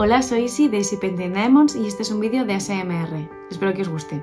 Hola, soy Isi de Isi Diamonds y este es un vídeo de ASMR. Espero que os guste.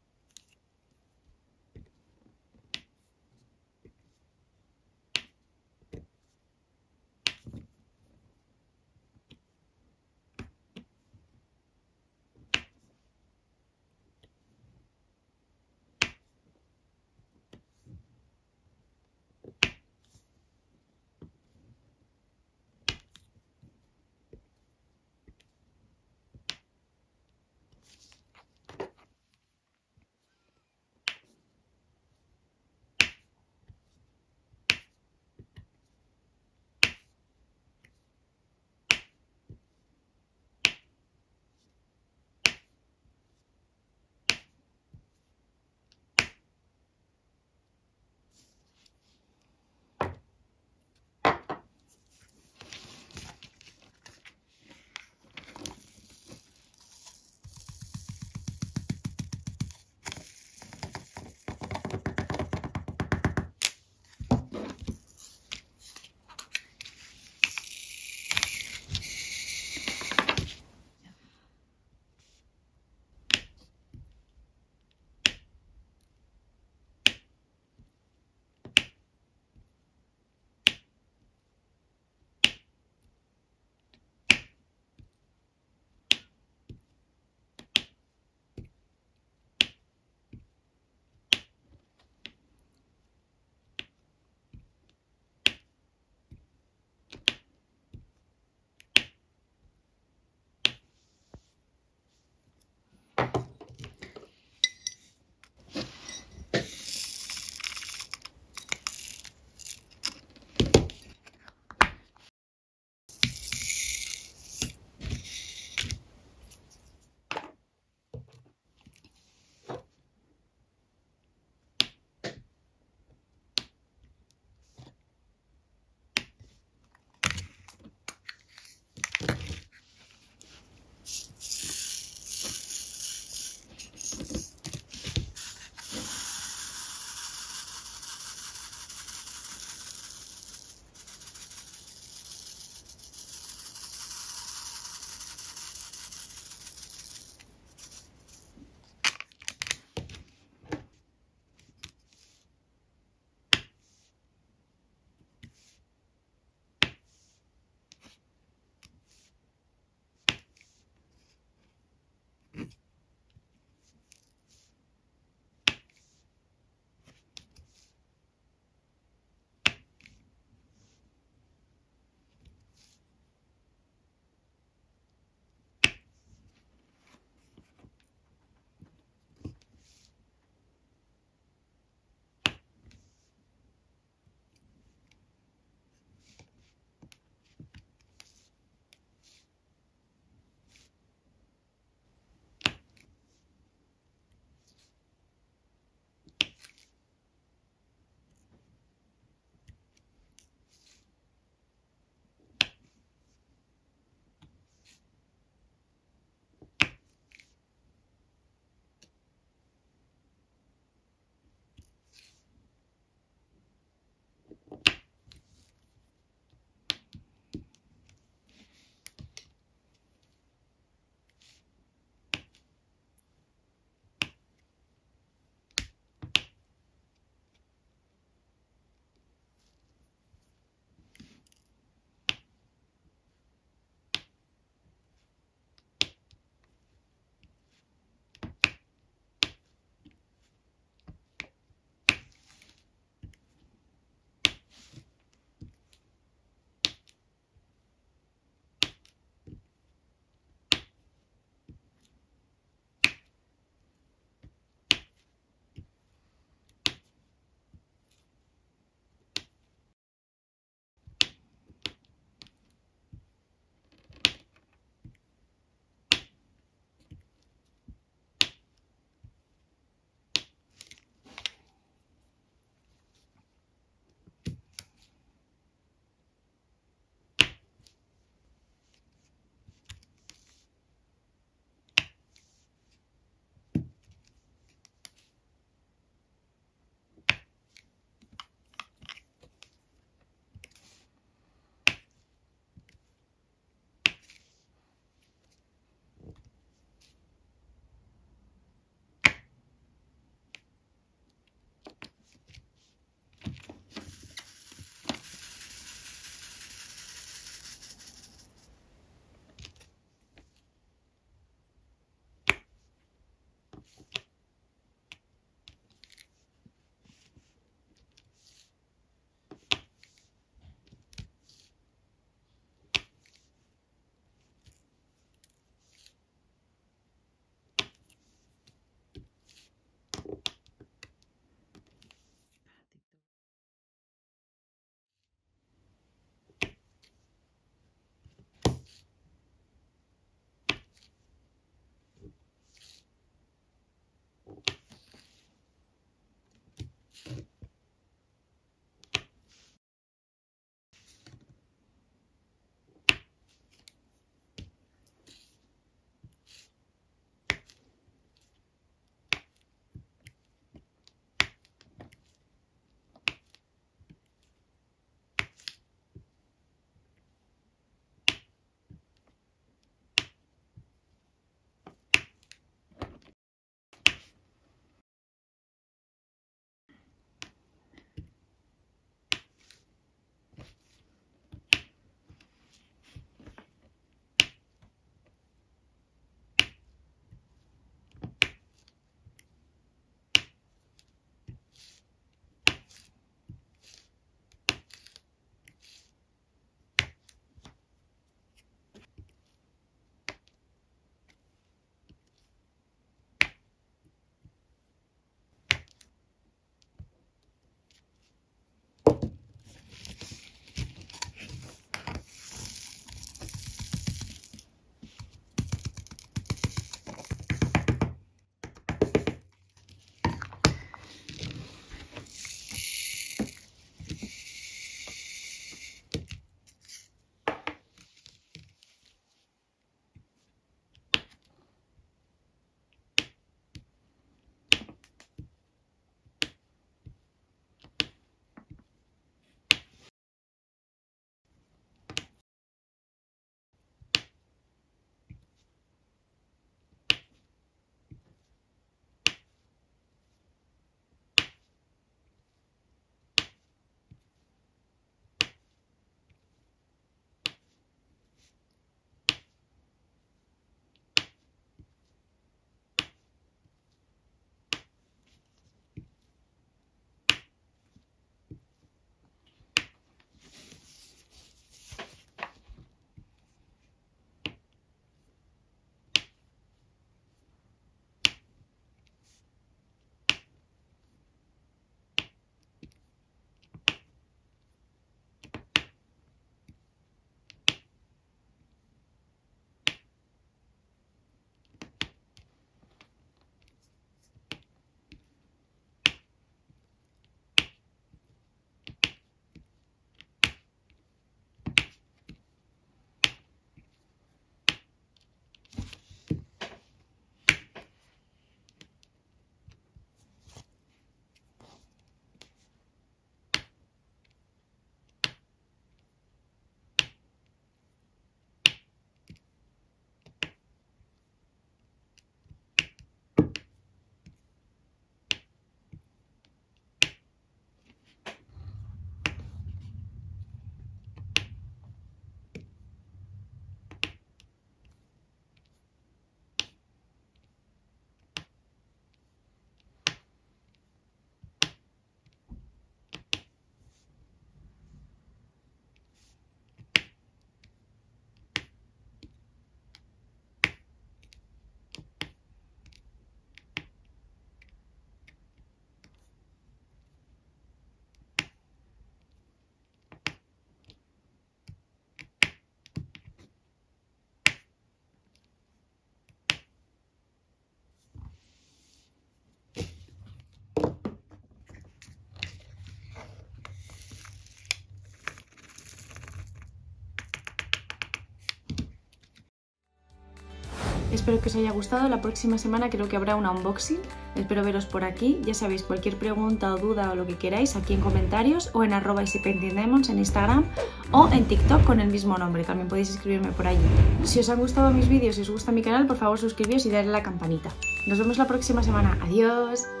Espero que os haya gustado. La próxima semana creo que habrá una unboxing. Espero veros por aquí. Ya sabéis, cualquier pregunta o duda o lo que queráis aquí en comentarios o en arroba en Instagram o en TikTok con el mismo nombre. También podéis escribirme por allí. Si os han gustado mis vídeos y os gusta mi canal, por favor suscribíos y darle a la campanita. Nos vemos la próxima semana. Adiós.